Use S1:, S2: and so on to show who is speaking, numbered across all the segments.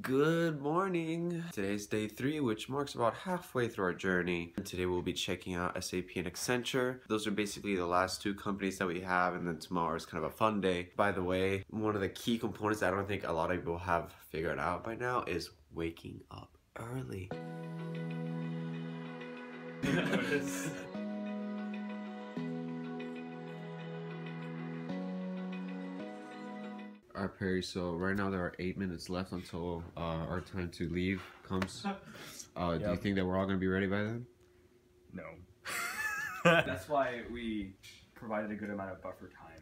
S1: Good morning! Today's day three, which marks about halfway through our journey. And today we'll be checking out SAP and Accenture. Those are basically the last two companies that we have, and then tomorrow is kind of a fun day. By the way, one of the key components I don't think a lot of people have figured out by now is waking up early. Alright Perry, so right now there are eight minutes left until uh, our time to leave comes. Uh, Do you think that we're all gonna be ready by then?
S2: No. That's why we provided a good amount of buffer time.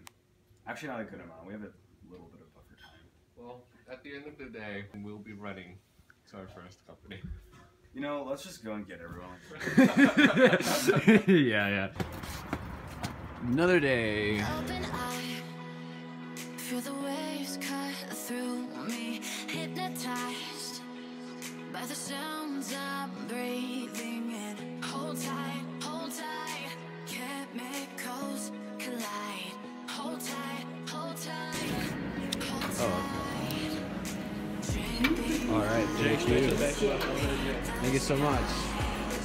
S2: Actually, not a good amount. We have a little bit of buffer time.
S3: Well, at the end of the day, we'll be running to our first company.
S2: You know, let's just go and get everyone.
S1: yeah, yeah. Another day.
S4: Open eye, feel the waves cut through me, hypnotized by the sounds I'm breathing in. Hold tight, hold tight, chemicals collide. Hold tight, hold tight, hold oh, tight.
S1: All right, thank you. Thank you so much.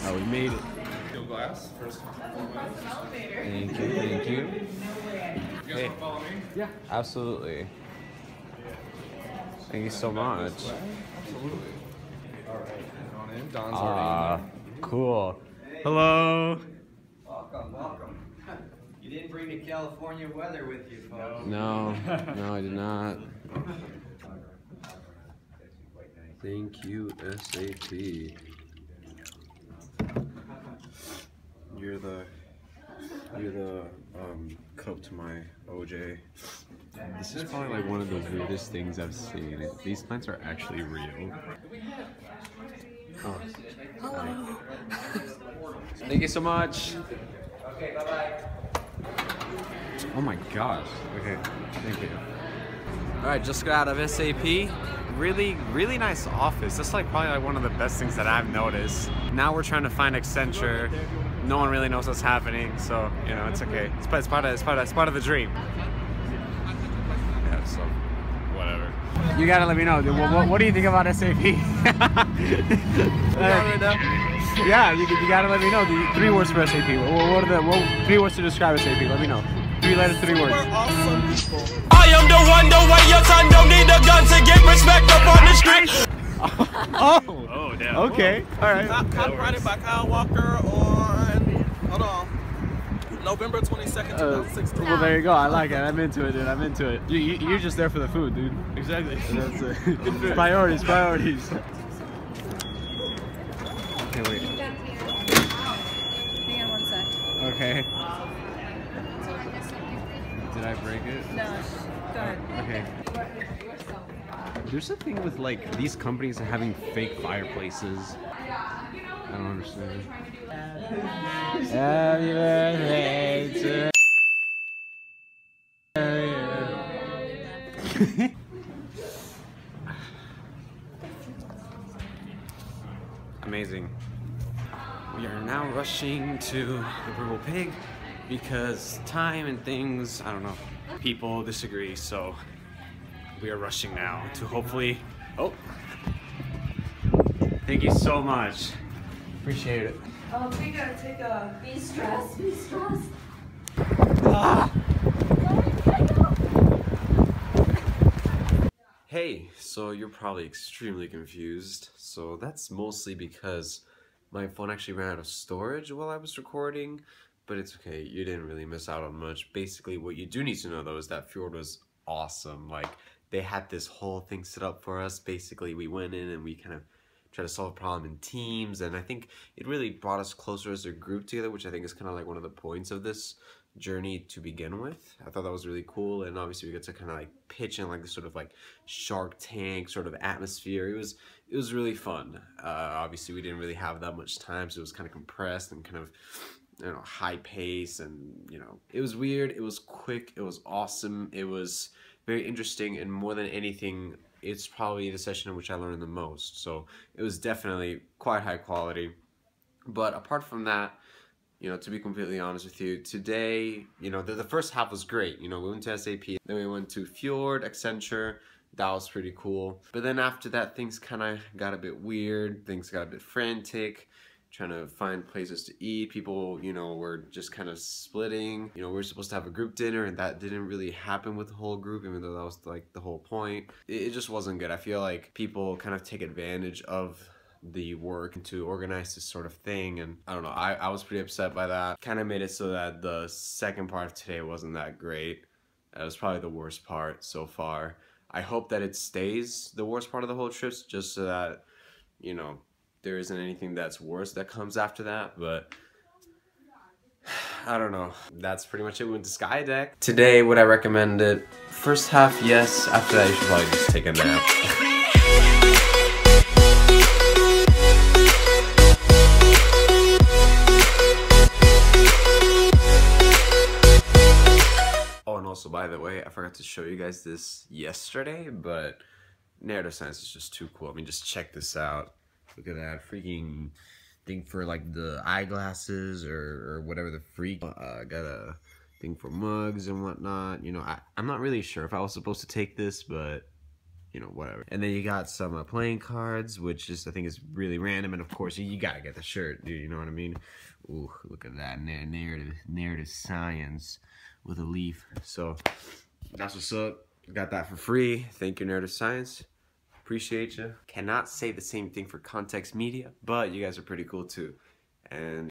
S1: Oh, we made it.
S3: Steel glass, first
S1: Thank you, thank you.
S3: You guys
S1: Hey.
S3: want to follow me?
S1: Yeah, absolutely. Thank you so much.
S3: Absolutely. Alright, on in. Don's
S1: Ah, cool. Hello.
S5: Welcome, welcome. You didn't bring the California weather with you, folks.
S1: No, no, I did not. Thank you, SAP. You're the you're the um, cup to my OJ. This is probably like one of the weirdest things I've seen. These plants are actually real. Oh. Thank you so much.
S5: Okay, bye-bye.
S1: Oh my gosh. Okay, thank you.
S6: All right, just got out of SAP. Really, really nice office. That's like probably like one of the best things that I've noticed. Now we're trying to find Accenture. No one really knows what's happening, so you know it's okay. It's, part- it's part of it's part of it's part of the dream. Yeah, so whatever. You gotta let me know. dude. What, what, what do you think about SAP? Yeah, you, you gotta let me know. The three words for SAP. What, what are the what, three words to describe SAP? Let me know. Three letters, three words.
S7: I am the one, the way your son don't need a gun to get respect up on the street.
S1: Oh.
S6: Oh damn.
S1: Okay. All right.
S8: Copyrighted by Kyle Walker on, hold on, November 22nd,
S1: Uh,
S8: 2016.
S1: well, there you go. I like it. I'm into it, dude. I'm into it. You, you, you're just there for the food, dude.
S8: Exactly.
S1: That's it. priorities, priorities. Okay, wait.
S9: Hang on one sec.
S1: Okay. Did I break it?
S9: No, go ahead.
S1: Okay. There's a thing with like these companies having fake fireplaces. I don't understand. Happy birthday to
S6: Amazing. We are now rushing to the Purple Pig because time and things, I don't know, people disagree, so we are rushing now to hopefully. Oh! Thank you so much. Appreciate it.
S9: Oh, we gotta take a.
S4: Be stressed, be stressed.
S1: Hey, so you're probably extremely confused. So that's mostly because my phone actually ran out of storage while I was recording, but it's okay. You didn't really miss out on much. Basically, what you do need to know though is that Fjord was awesome. Like they had this whole thing set up for us. Basically, we went in and we kind of tried to solve a problem in teams, and I think it really brought us closer as a group together, which I think is kind of like one of the points of this journey to begin with. I thought that was really cool, and obviously we got to kind of like pitch in like this sort of like Shark Tank sort of atmosphere. It was it was really fun. Uh, obviously we didn't really have that much time, so it was kind of compressed and kind of you know high pace, and you know it was weird. It was quick. It was awesome. It was very interesting, and more than anything, it's probably the session in which I learned the most. So it was definitely quite high quality. But apart from that, you know, to be completely honest with you, today, you know, the, the first half was great. You know, we went to SAP, then we went to Fjord, Accenture, That was pretty cool. But then after that, things kind of got a bit weird. Things got a bit frantic trying to find places to eat. People, you know, were just kind of splitting. You know, we are supposed to have a group dinner, and that didn't really happen with the whole group, even though that was like the whole point. It, it just wasn't good. I feel like people kind of take advantage of the work to organize this sort of thing and I don't know I, I was pretty upset by that kind of made it so that the second part of today wasn't that great that was probably the worst part so far I hope that it stays the worst part of the whole trip just so that you know there isn't anything that's worse that comes after that, but I don't know. That's pretty much it. We went to Skydeck. Today, would I recommend it? First half, yes. After that, you should probably just take a nap. oh, and also, by the way, I forgot to show you guys this yesterday, but narrative science is just too cool. I mean, just check this out. Look at that freaking thing for like the eyeglasses or, or whatever the freak. Uh, got a thing for mugs and whatnot. You know, I, I'm not really sure if I was supposed to take this, but you know, whatever. And then you got some uh, playing cards, which just I think is really random. And of course, you, you gotta get the shirt, dude. You know what I mean? Ooh, look at that narrative narrative science with a leaf. So that's what's up. Got that for free. Thank you, Narrative Science. Appreciate you. Cannot say the same thing for Context Media, but you guys are pretty cool too. And